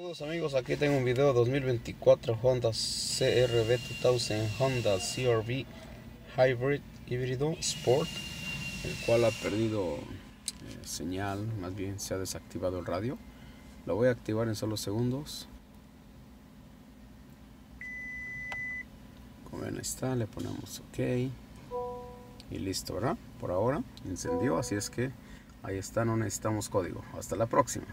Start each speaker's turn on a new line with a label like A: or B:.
A: Saludos amigos, aquí tengo un video 2024 Honda CRV 2000 Honda CRV Hybrid híbrido Sport el cual ha perdido eh, señal, más bien se ha desactivado el radio. Lo voy a activar en solo segundos. Como ven ahí está, le ponemos ok. Y listo, ¿verdad? por ahora encendió, así es que ahí está, no necesitamos código. Hasta la próxima.